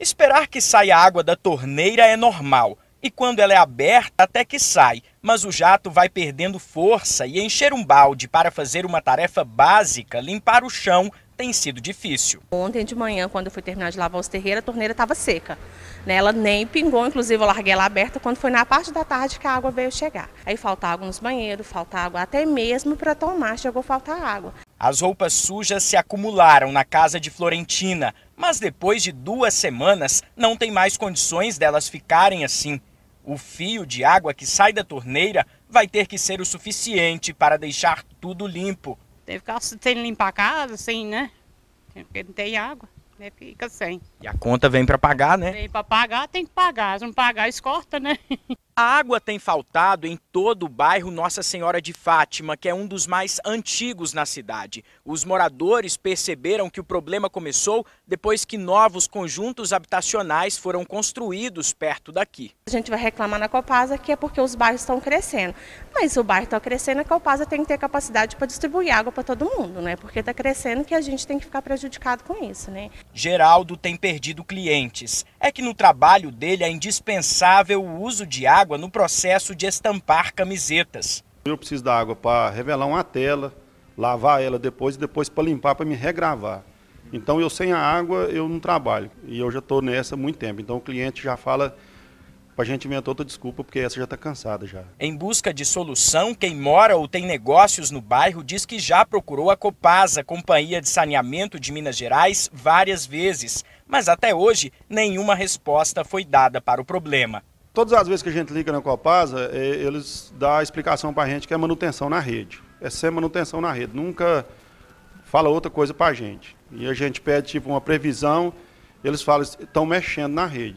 Esperar que saia água da torneira é normal. E quando ela é aberta, até que sai. Mas o jato vai perdendo força e encher um balde para fazer uma tarefa básica, limpar o chão, tem sido difícil. Ontem de manhã, quando eu fui terminar de lavar os terreiros, a torneira estava seca. Né? Ela nem pingou, inclusive eu larguei ela aberta quando foi na parte da tarde que a água veio chegar. Aí falta água nos banheiros, falta água até mesmo para tomar, chegou a faltar água. As roupas sujas se acumularam na casa de Florentina, mas depois de duas semanas não tem mais condições delas ficarem assim. O fio de água que sai da torneira vai ter que ser o suficiente para deixar tudo limpo. Deve ficar sem limpar a casa, sem, né? Porque não tem água, né? Fica sem. E a conta vem para pagar, né? Vem para pagar, tem que pagar. Se não pagar, escorta, né? A água tem faltado em todo o bairro Nossa Senhora de Fátima, que é um dos mais antigos na cidade. Os moradores perceberam que o problema começou depois que novos conjuntos habitacionais foram construídos perto daqui. A gente vai reclamar na Copasa que é porque os bairros estão crescendo. Mas o bairro está crescendo, a Copasa tem que ter capacidade para distribuir água para todo mundo, né? Porque está crescendo que a gente tem que ficar prejudicado com isso, né? Geraldo tem perdido clientes. É que no trabalho dele é indispensável o uso de água água no processo de estampar camisetas. Eu preciso da água para revelar uma tela, lavar ela depois e depois para limpar, para me regravar. Então eu sem a água eu não trabalho e eu já estou nessa há muito tempo. Então o cliente já fala para a gente inventar outra desculpa porque essa já está cansada já. Em busca de solução, quem mora ou tem negócios no bairro diz que já procurou a Copasa, Companhia de Saneamento de Minas Gerais, várias vezes, mas até hoje nenhuma resposta foi dada para o problema. Todas as vezes que a gente liga na Copasa, é, eles dão a explicação para a gente que é manutenção na rede. É ser manutenção na rede, nunca fala outra coisa para a gente. E a gente pede tipo uma previsão, eles falam estão mexendo na rede.